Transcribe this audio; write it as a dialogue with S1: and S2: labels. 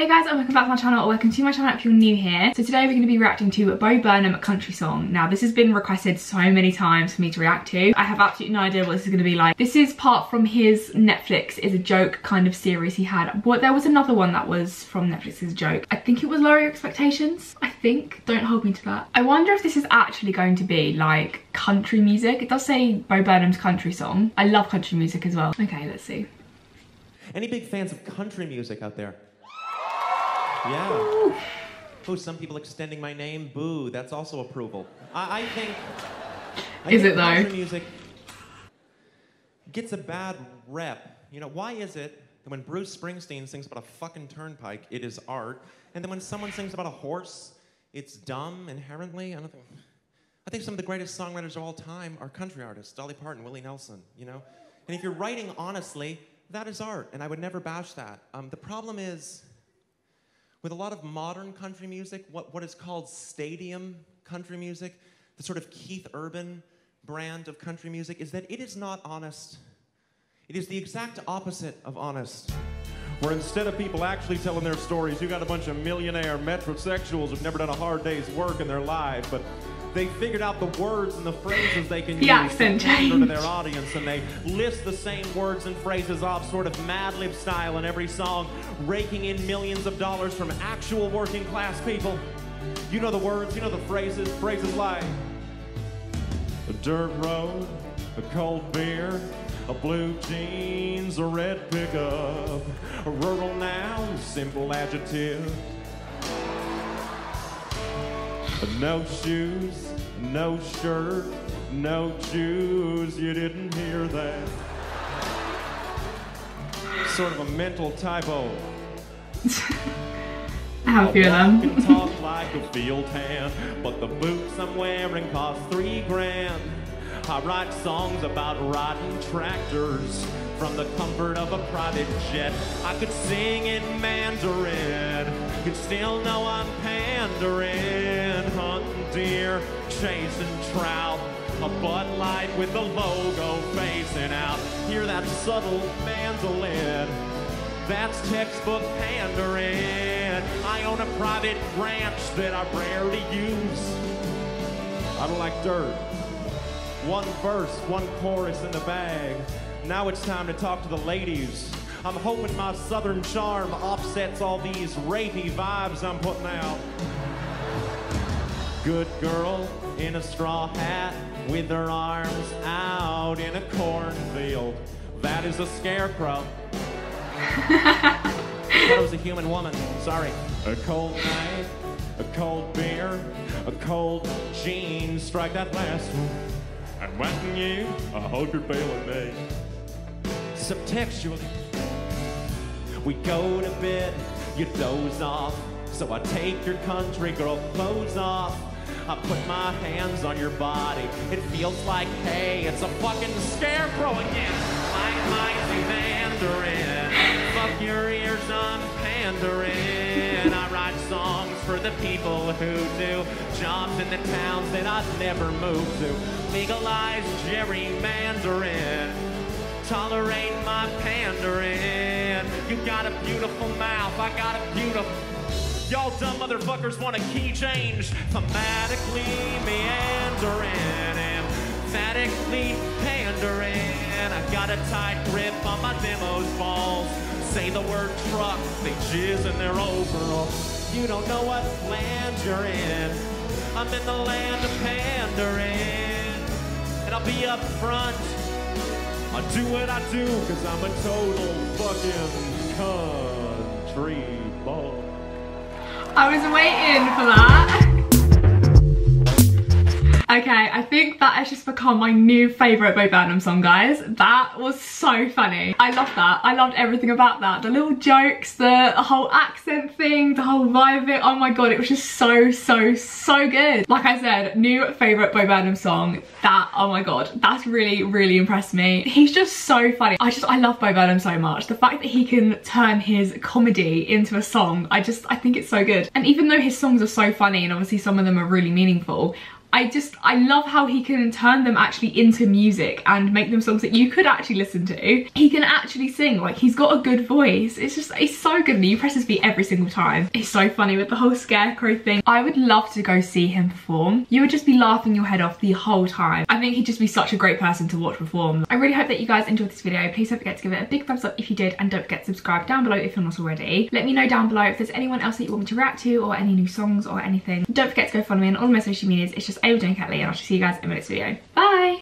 S1: Hey guys and welcome back to my channel or welcome to my channel if you're new here. So today we're going to be reacting to a Bo Burnham country song. Now this has been requested so many times for me to react to. I have absolutely no idea what this is going to be like. This is part from his Netflix is a joke kind of series he had. But there was another one that was from Netflix is a joke. I think it was Lower Expectations. I think. Don't hold me to that. I wonder if this is actually going to be like country music. It does say Bo Burnham's country song. I love country music as well. Okay, let's see.
S2: Any big fans of country music out there? Yeah. Oh, some people extending my name. Boo. That's also approval. I, I think. I
S1: Is
S2: think
S1: it though?
S2: Music gets a bad rep. You know, why is it that when Bruce Springsteen sings about a fucking turnpike, it is art, and then when someone sings about a horse, it's dumb inherently? I don't think. I think some of the greatest songwriters of all time are country artists, Dolly Parton, Willie Nelson, you know? And if you're writing honestly, that is art, and I would never bash that. Um, the problem is, with a lot of modern country music, what, what is called stadium country music, the sort of Keith Urban brand of country music, is that it is not honest. It is the exact opposite of honest. Where instead of people actually telling their stories, you got a bunch of millionaire metrosexuals who've never done a hard day's work in their lives, but they figured out the words and the phrases they can
S1: The
S2: use
S1: accent
S2: to to their audience, and they list the same words and phrases off sort of Mad Lib style in every song, raking in millions of dollars from actual working class people. You know the words, you know the phrases, phrases like a dirt road, a cold beer, a blue jeans, a red pickup, a rural noun, simple adjective. No shoes, no shirt, no Jews. You didn't hear that. Sort of a mental typo.
S1: I have a few of
S2: walk
S1: them.
S2: and talk like a field hand, but the boots I'm wearing cost three grand. I write songs about riding tractors from the comfort of a private jet. I could sing in Mandarin, you'd still know I'm pandering. Hunting deer, chasing trout, a Bud Light with the logo facing out. Hear that subtle mandolin? That's textbook pandering. I own a private ranch that I rarely use. I don't like dirt. One verse, one chorus in the bag. Now it's time to talk to the ladies. I'm hoping my southern charm offsets all these rapey vibes I'm putting out. Good girl in a straw hat with her arms out in a cornfield. That is a scarecrow. I was a human woman. Sorry. A cold night, a cold beer, a cold jeans. Strike that last one. I'm wanting you a hundred bailing me. Subtextually, we go to bed, you doze off. So I take your country girl clothes off. I put my hands on your body. It feels like, hey, it's a fucking scarecrow again. Like Maisie Mandarin. Fuck your ears, I'm pandering. I write songs for the people who do jobs in the towns that I'd never move to. Legalize gerrymandering. Tolerate my pandering. Got a beautiful mouth, I got a beautiful. Y'all dumb motherfuckers want a key change. Thematically meandering, emphatically pandering. I got a tight grip on my demo's balls. Say the word truck, they jizz in their overalls. You don't know what land you're in. I'm in the land of pandering. And I'll be up front. I do what I do because I'm a total fucking country boy.
S1: I was waiting for that. Okay, I think that has just become my new favourite Bo Burnham song, guys. That was so funny. I love that. I loved everything about that. The little jokes, the whole accent thing, the whole vibe of it. Oh my god, it was just so, so, so good. Like I said, new favourite Bo Burnham song. That, oh my god, that's really, really impressed me. He's just so funny. I just, I love Bo Burnham so much. The fact that he can turn his comedy into a song, I just, I think it's so good. And even though his songs are so funny and obviously some of them are really meaningful, I just, I love how he can turn them actually into music and make them songs that you could actually listen to. He can actually sing, like he's got a good voice. It's just, it's so good and you press his beat every single time. It's so funny with the whole scarecrow thing. I would love to go see him perform. You would just be laughing your head off the whole time. I think he'd just be such a great person to watch perform. I really hope that you guys enjoyed this video. Please don't forget to give it a big thumbs up if you did and don't forget to subscribe down below if you're not already. Let me know down below if there's anyone else that you want me to react to or any new songs or anything. Don't forget to go follow me on all my social medias. It's just Amy Jane Ketley and I shall see you guys in my next video. Bye!